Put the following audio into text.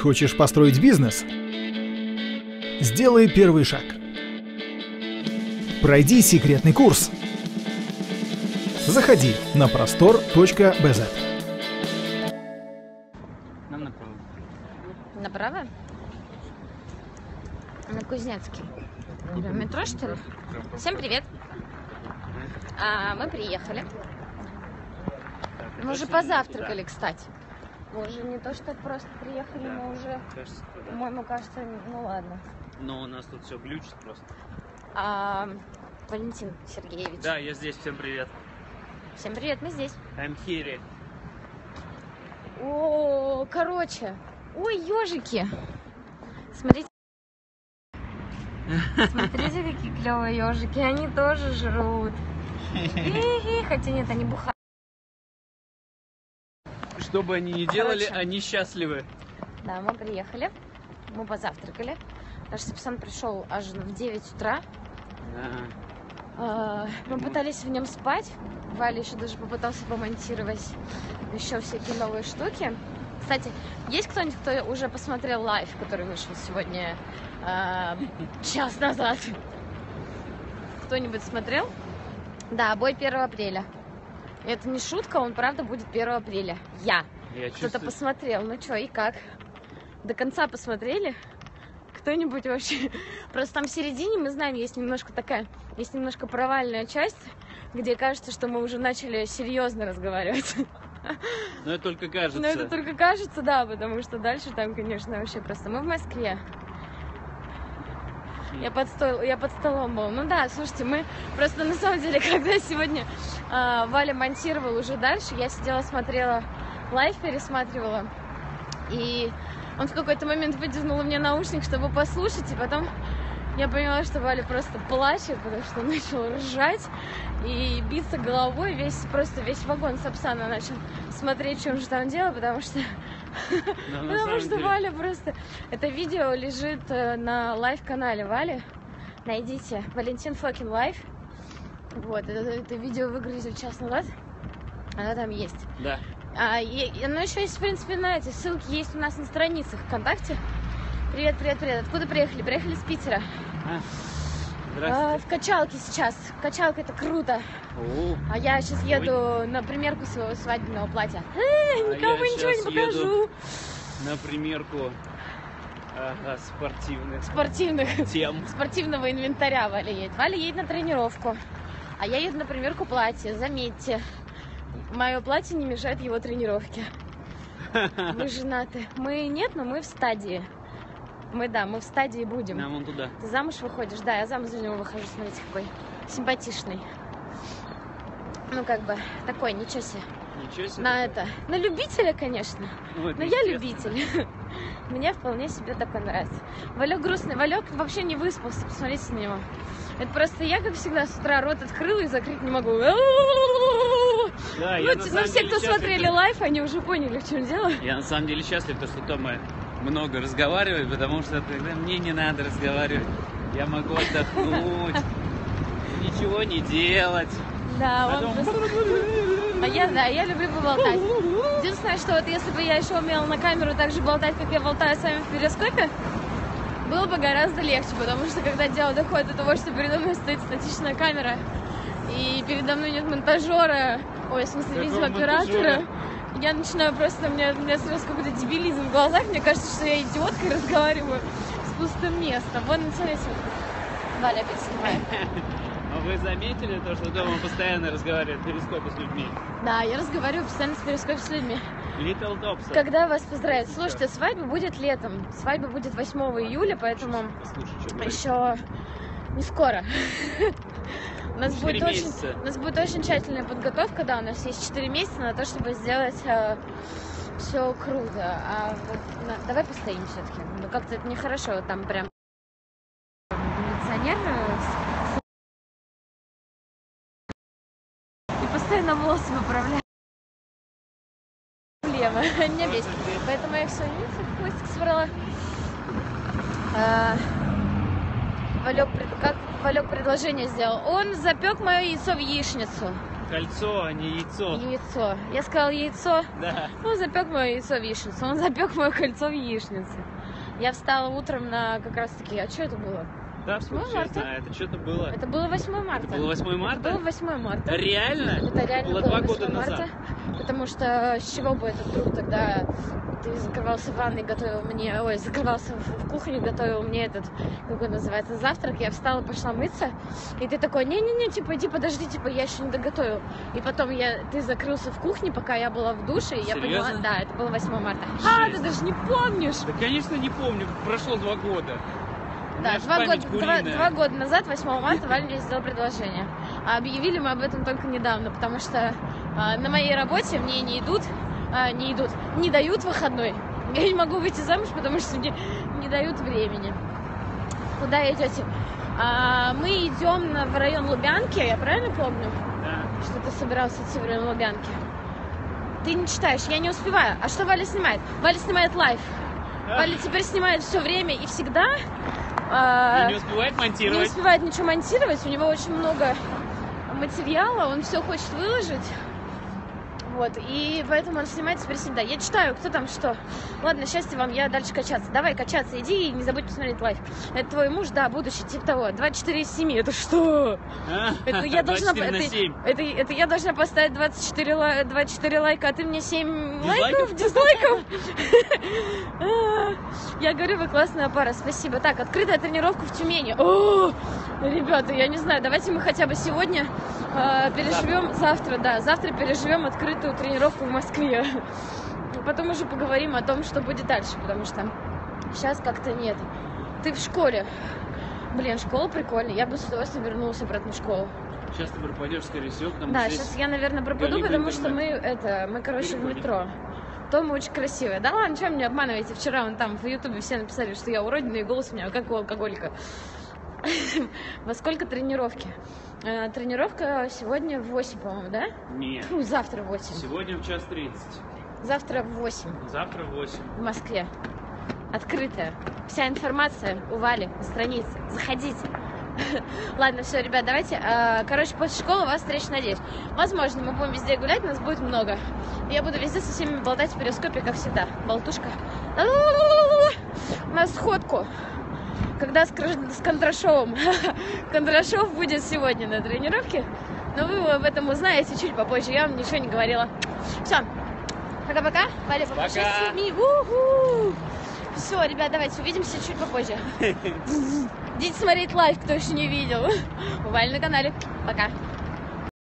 Хочешь построить бизнес? Сделай первый шаг. Пройди секретный курс. Заходи на простор.бз. Нам направо. Направо? На Кузнецкий. В метро, что ли? Всем привет. А, мы приехали. Мы уже позавтракали, кстати. Уже не то, что просто приехали, мы уже, Кажется, по-моему, кажется, ну ладно. Но у нас тут все глючит просто. А, Валентин Сергеевич. Да, я здесь, всем привет. Всем привет, мы здесь. I'm here. О, короче. Ой, ежики. Смотрите. Смотрите, какие клевые ежики. Они тоже жрут. Хи-хи. Хотя нет, они бухают. Что бы они ни делали, Короче. они счастливы. Да, мы приехали. Мы позавтракали. Наш Сапсан пришел аж в 9 утра. А, Мы пытались в нем спать. Валя еще даже попытался помонтировать еще всякие новые штуки. Кстати, есть кто-нибудь, кто уже посмотрел лайв, который вышел сегодня а, час назад? Кто-нибудь смотрел? Да, бой 1 апреля. Это не шутка, он правда будет 1 апреля. Я. Я Кто-то чувствую... посмотрел. Ну что, и как? До конца посмотрели? Кто-нибудь вообще? Просто там в середине, мы знаем, есть немножко такая, есть немножко провальная часть, где кажется, что мы уже начали серьезно разговаривать. Но это только кажется. Но это только кажется, да, потому что дальше там, конечно, вообще просто. Мы в Москве. Я под, стол, я под столом был. Ну да, слушайте, мы просто на самом деле, когда сегодня а, Валя монтировал уже дальше, я сидела, смотрела лайв, пересматривала. И он в какой-то момент выдернул у меня наушник, чтобы послушать, и потом я поняла, что Валя просто плачет, потому что начал ржать и биться головой. Весь, просто весь вагон Сапсана начал смотреть, он же там делал, потому что Потому что Валя просто... Это видео лежит э, на лайв-канале Вали. Найдите Валентин Фокин Лайв. Вот, это, это видео выгрузили час назад. Оно там есть. Да. А, и, оно еще есть, в принципе, на эти ссылки есть у нас на страницах ВКонтакте. Привет, привет, привет. Откуда приехали? Приехали с Питера. А, Здравствуйте. в качалке сейчас. Качалка это круто. О, А я сейчас еду на примерку своего свадебного платья. Э, А никому я ничего не покажу. на примерку ага, спортивных Спортивных. тем. спортивного инвентаря Валя едет. Валя едет на тренировку. А я еду на примерку платья. Заметьте, мое платье не мешает его тренировке. Мы женаты. Мы нет, но мы в стадии. Мы, да, мы в стадии будем. Нам вон туда. Ты замуж выходишь? Да, я замуж за него выхожу. Смотрите, какой симпатичный. Ну, как бы, такой, ничего себе. Ничего себе. На это, на любителя, конечно. Ну, Но я любитель. Мне вполне себе такой нравится. Валек грустный. Валек вообще не выспался. Посмотрите на него. Это просто я, как всегда, с утра рот открыла и закрыть не могу. Да, Ну, я самом ну, все, кто смотрели лайф, они уже поняли, в чем дело. Я на самом деле счастлив, то, что Тома много разговаривает, потому что тогда мне не надо разговаривать. Я могу отдохнуть, ничего не делать. Да, он Потом- просто... А я, да, я люблю поболтать. Единственное, что вот если бы я еще умела на камеру так же болтать, как я болтаю с вами в перископе, было бы гораздо легче, потому что когда дело доходит до того, что передо мной стоит статичная камера, и передо мной нет монтажера, ой, в смысле, Какого видеооператора, монтажера? Я начинаю просто, у меня, у меня сразу какой-то дебилизм в глазах, мне кажется, что я идиоткой разговариваю с пустым местом. Вон, смотрите, Валя опять снимает. Но вы заметили то, что Тома постоянно разговаривает в перископе с людьми? Да, я разговариваю постоянно с перископе с людьми. Little Dobson. Когда вас поздравят? Слушайте, свадьба будет летом. Свадьба будет 8 июля, поэтому говорит. еще не скоро. У нас, будет месяца. очень, у нас будет очень тщательная подготовка, да, у нас есть 4 месяца на то, чтобы сделать все круто. А вот на- давай постоим все-таки. Ну как-то это нехорошо, вот там прям милиционер э, и постоянно волосы поправляет влево. Меня бесит. Поэтому я все, видите, хвостик собрала. Валек, как Валек предложение сделал? Он запек мое яйцо в яичницу. Кольцо, а не яйцо. Яйцо. Я сказала яйцо. Да. Он запек мое яйцо в яичницу. Он запек мое кольцо в яичнице. Я встала утром на как раз таки. А что это было? Да, 8 слушай, я марта? знаю, это что-то было. Это было 8 марта. Это было 8 марта? Это было 8 марта. Реально? Это реально было было два 8 года марта, назад. Потому что с чего бы это вдруг тогда ты закрывался в ванной, готовил мне, ой, закрывался в, кухне, готовил мне этот, как он называется, завтрак. Я встала, пошла мыться, и ты такой, не-не-не, типа, иди, подожди, типа, я еще не доготовил. И потом я, ты закрылся в кухне, пока я была в душе, и я поняла, да, это было 8 марта. А, ты Жесть. даже не помнишь? Да, конечно, не помню. Прошло два года. Да, два года, два, два года назад, 8 марта, Валя мне сделал предложение. А объявили мы об этом только недавно, потому что на моей работе мне не идут, а, не идут, не дают выходной. Я не могу выйти замуж, потому что мне не дают времени. Куда идете? А, мы идем в район Лубянки, я правильно помню, Да. что ты собирался идти в район Лубянки? Ты не читаешь, я не успеваю. А что Валя снимает? Валя снимает лайв. Валя теперь снимает все время и всегда. А, И не успевает не монтировать. успевает ничего монтировать, у него очень много материала, он все хочет выложить. Вот, и поэтому он снимает теперь всегда. Я читаю, кто там что. Ладно, счастья вам, я дальше качаться. Давай качаться, иди и не забудь посмотреть лайф. Это твой муж, да, будущий, типа того. 24 из 7, это что? А? Это я должна... 24 на это, 7. это, я должна поставить 24, лай- 24 лайка, а ты мне 7 Дизлайков? лайков, дизлайков? Я говорю, вы классная пара, спасибо. Так, открытая тренировка в Тюмени. О, ребята, я не знаю, давайте мы хотя бы сегодня а, переживем, завтра, да, завтра переживем открытую тренировку в Москве. Потом уже поговорим о том, что будет дальше, потому что сейчас как-то нет. Ты в школе. Блин, школа прикольная. Я бы с удовольствием вернулась обратно в школу. Сейчас ты пропадешь, скорее всего, потому Да, сейчас я, наверное, пропаду, потому что мы это, мы, короче, в Переходим. метро. Тома очень красивая. Да ладно, что меня обманываете? Вчера он там в Ютубе все написали, что я уродина, и голос у меня как у алкоголика. Во сколько тренировки? Э, Тренировка сегодня в 8, по-моему, да? Нет. Фу, завтра в 8. Сегодня в час 30. Завтра в 8 Завтра в 8. в Москве. Открытая. Вся информация у Вали на странице. Заходите. Ладно, все, ребят, давайте. э, Короче, после школы вас встреч, надеюсь. Возможно, мы будем везде гулять, нас будет много. Я буду везде со всеми болтать в перископе, как всегда. Болтушка. На сходку. Когда с, с Кондрашовым. Кондрашов будет сегодня на тренировке. Но вы об этом узнаете чуть попозже. Я вам ничего не говорила. Все. Пока-пока. Валя, Пока. Все, ребят, давайте увидимся чуть попозже. Идите смотреть live, кто еще не видел. У Вали на канале. Пока.